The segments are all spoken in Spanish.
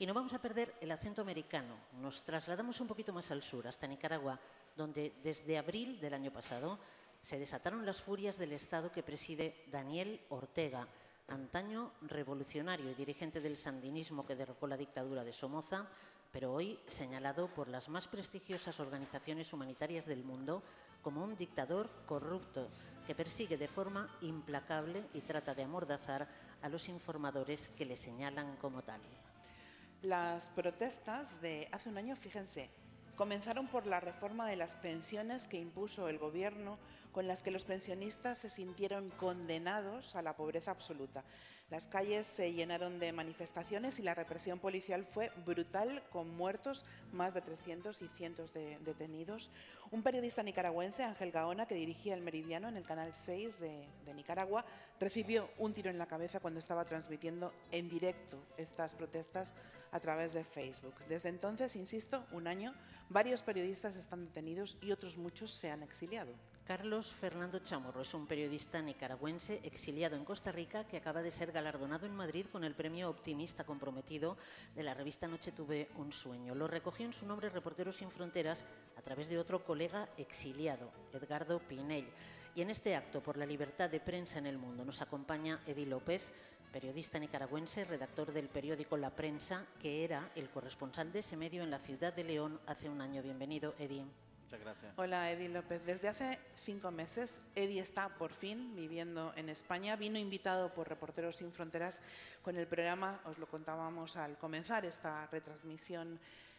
Y no vamos a perder el acento americano. Nos trasladamos un poquito más al sur, hasta Nicaragua, donde desde abril del año pasado se desataron las furias del Estado que preside Daniel Ortega, antaño revolucionario y dirigente del sandinismo que derrocó la dictadura de Somoza, pero hoy señalado por las más prestigiosas organizaciones humanitarias del mundo como un dictador corrupto que persigue de forma implacable y trata de amordazar a los informadores que le señalan como tal. Las protestas de hace un año, fíjense, comenzaron por la reforma de las pensiones que impuso el gobierno con las que los pensionistas se sintieron condenados a la pobreza absoluta. Las calles se llenaron de manifestaciones y la represión policial fue brutal, con muertos, más de 300 y cientos de detenidos. Un periodista nicaragüense, Ángel Gaona, que dirigía el Meridiano en el Canal 6 de, de Nicaragua, recibió un tiro en la cabeza cuando estaba transmitiendo en directo estas protestas a través de Facebook. Desde entonces, insisto, un año, varios periodistas están detenidos y otros muchos se han exiliado. Carlos Fernando Chamorro es un periodista nicaragüense exiliado en Costa Rica que acaba de ser galardonado en Madrid con el premio Optimista Comprometido de la revista Noche Tuve un Sueño. Lo recogió en su nombre Reporteros Sin Fronteras a través de otro colega exiliado, Edgardo Pinell. Y en este acto por la libertad de prensa en el mundo nos acompaña Edi López, periodista nicaragüense, redactor del periódico La Prensa, que era el corresponsal de ese medio en la ciudad de León hace un año. Bienvenido, Edi. Hola, Edi López. Desde hace cinco meses, Edi está por fin viviendo en España. Vino invitado por Reporteros Sin Fronteras con el programa, os lo contábamos al comenzar esta retransmisión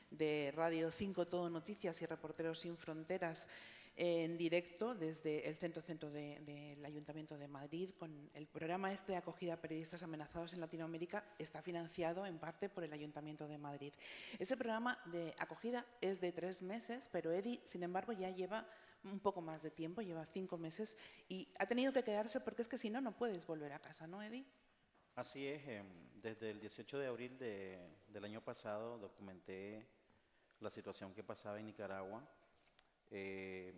de Radio 5 Todo Noticias y Reporteros Sin Fronteras en directo desde el centro centro del de, Ayuntamiento de Madrid con el programa este de acogida a periodistas amenazados en Latinoamérica está financiado en parte por el Ayuntamiento de Madrid. Ese programa de acogida es de tres meses, pero Edi, sin embargo, ya lleva un poco más de tiempo, lleva cinco meses y ha tenido que quedarse porque es que si no, no puedes volver a casa, ¿no, Edi? Así es, em, desde el 18 de abril de, del año pasado documenté la situación que pasaba en Nicaragua eh,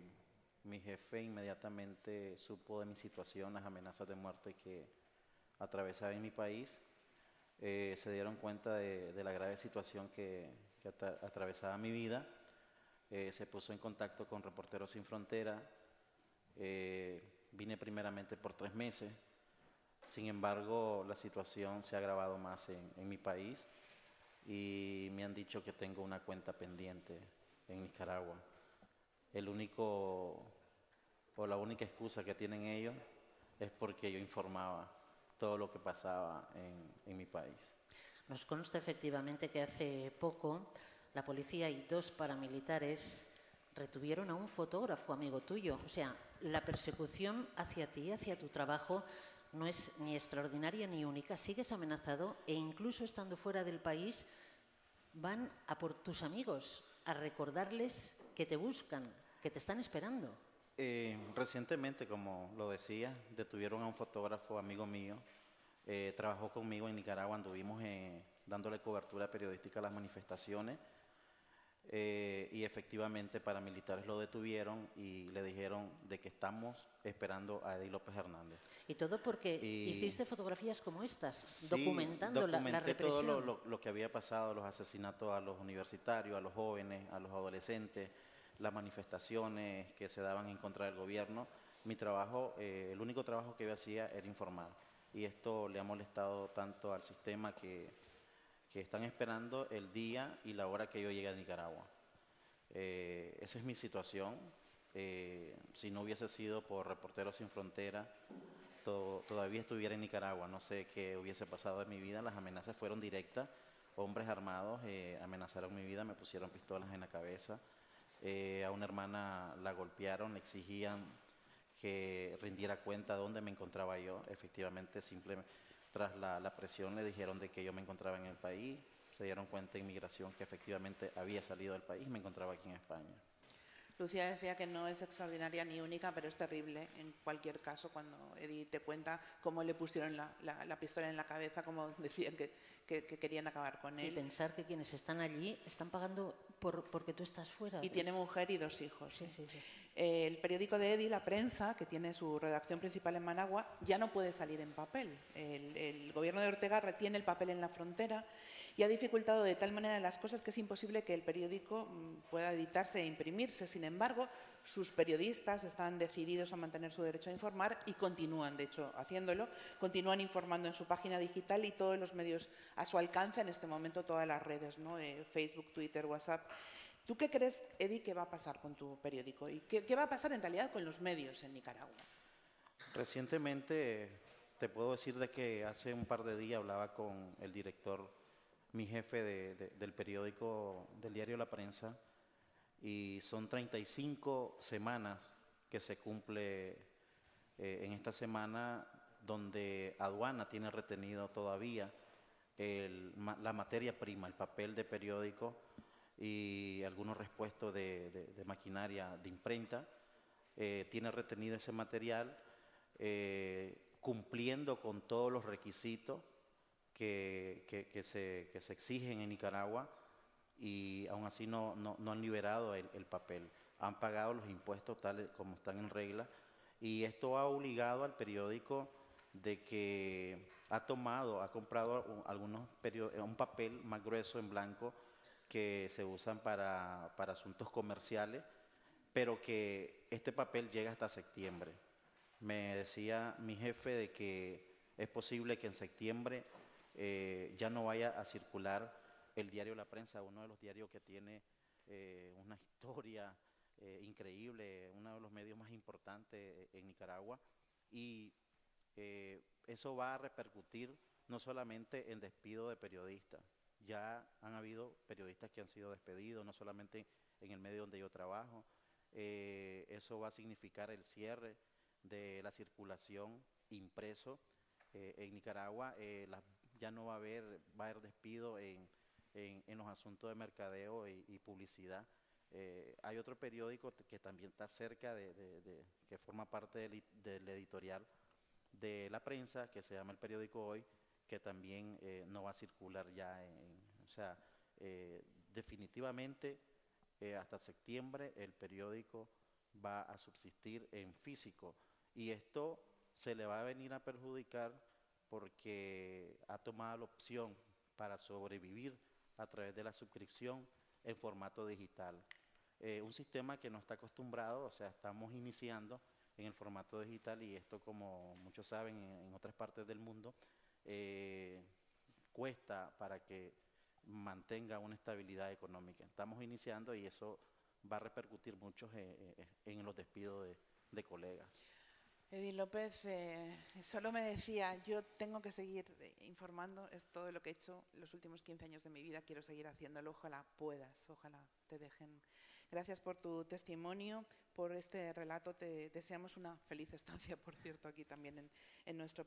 mi jefe inmediatamente supo de mi situación, las amenazas de muerte que atravesaba en mi país. Eh, se dieron cuenta de, de, la grave situación que, que atravesaba mi vida. Eh, se puso en contacto con Reporteros Sin Frontera. Eh, vine primeramente por tres meses. Sin embargo, la situación se ha agravado más en, en mi país y me han dicho que tengo una cuenta pendiente en Nicaragua el único o la única excusa que tienen ellos es porque yo informaba todo lo que pasaba en, en, mi país. Nos consta efectivamente que hace poco la policía y dos paramilitares retuvieron a un fotógrafo amigo tuyo. O sea, la persecución hacia ti, hacia tu trabajo, no es ni extraordinaria ni única. Sigues amenazado e incluso estando fuera del país van a por tus amigos, a recordarles que te buscan, que te están esperando. Eh, recientemente, como lo decía, detuvieron a un fotógrafo amigo mío. Eh, trabajó conmigo en Nicaragua, anduvimos eh, dándole cobertura periodística a las manifestaciones. Eh, y efectivamente paramilitares lo detuvieron y le dijeron de que estamos esperando a Eddie López Hernández. Y todo porque y hiciste fotografías como estas, sí, documentando la, la, todo represión. lo, lo, lo, que había pasado, los asesinatos a los universitarios, a los jóvenes, a los adolescentes, las manifestaciones que se daban en contra del gobierno. Mi trabajo, eh, el único trabajo que yo hacía era informar. Y esto le ha molestado tanto al sistema que, que están esperando el día y la hora que yo llegue a Nicaragua. Eh, esa es mi situación. Eh, si no hubiese sido por Reporteros Sin Frontera, to todavía estuviera en Nicaragua. No sé qué hubiese pasado en mi vida. Las amenazas fueron directas. Hombres armados eh, amenazaron mi vida, me pusieron pistolas en la cabeza. A una hermana la golpearon, le exigían que rindiera cuenta de dónde me encontraba yo. Efectivamente, simplemente tras la, presión le dijeron de que yo me encontraba en el país. Se dieron cuenta de inmigración que efectivamente había salido del país, me encontraba aquí en España. Lucía decía que no es extraordinaria ni única, pero es terrible en cualquier caso cuando Edith te cuenta cómo le pusieron la, la, la pistola en la cabeza, cómo decían que, que, que, querían acabar con él. Y pensar que quienes están allí están pagando por, porque tú estás fuera. Y tiene mujer y dos hijos. Sí, sí, sí. Eh, el periódico de Edi, La Prensa, que tiene su redacción principal en Managua, ya no puede salir en papel. El, el gobierno de Ortega retiene el papel en la frontera y ha dificultado de tal manera las cosas que es imposible que el periódico mm, pueda editarse e imprimirse. Sin embargo, sus periodistas están decididos a mantener su derecho a informar y continúan, de hecho, haciéndolo. Continúan informando en su página digital y todos los medios a su alcance, en este momento todas las redes, ¿no? Eh, Facebook, Twitter, WhatsApp. ¿Tú qué crees, Eddie, que va a pasar con tu periódico? ¿Y qué, qué va a pasar en realidad con los medios en Nicaragua? Recientemente te puedo decir de que hace un par de días hablaba con el director, mi jefe de, de, del periódico, del diario La Prensa, y son 35 semanas que se cumple eh, en esta semana donde aduana tiene retenido todavía la materia prima, el papel de periódico y algunos respuestos de, de, de maquinaria de imprenta. Eh, tiene retenido ese material eh, cumpliendo con todos los requisitos que, que, que, se, que, se, exigen en Nicaragua y aún así no, no, no han liberado el, el, papel. Han pagado los impuestos tal como están en regla y esto ha obligado al periódico de que ha tomado, ha comprado algunos un papel más grueso en blanco que se usan para, para asuntos comerciales, pero que este papel llega hasta septiembre me decía mi jefe de que es posible que en septiembre eh, ya no vaya a circular el diario La Prensa, uno de los diarios que tiene eh, una historia eh, increíble, uno de los medios más importantes en Nicaragua, y eso va a repercutir no solamente en despido de periodistas, ya han habido periodistas que han sido despedidos, no solamente en el medio donde yo trabajo, eso va a significar el cierre de la circulación impreso en Nicaragua. Ya no va a haber, va a haber despido en, en, los asuntos de mercadeo y, publicidad. Eh, hay otro periódico que también está cerca de, que forma parte del, del, editorial de la prensa, que se llama el periódico Hoy, que también eh, no va a circular ya en, o sea, eh, definitivamente hasta septiembre el periódico va a subsistir en físico y esto se le va a venir a perjudicar porque ha tomado la opción para sobrevivir a través de la suscripción en formato digital. Eh, un sistema que no está acostumbrado, o sea, estamos iniciando en el formato digital y esto, como muchos saben, en, otras partes del mundo, eh, cuesta para que mantenga una estabilidad económica. Estamos iniciando y eso va a repercutir mucho en, en los despidos de, de colegas. Edith López, eh, solo me decía, yo tengo que seguir informando, es todo lo que he hecho los últimos 15 años de mi vida, quiero seguir haciéndolo, ojalá puedas, ojalá te dejen. Gracias por tu testimonio, por este relato, te deseamos una feliz estancia, por cierto, aquí también en, en nuestro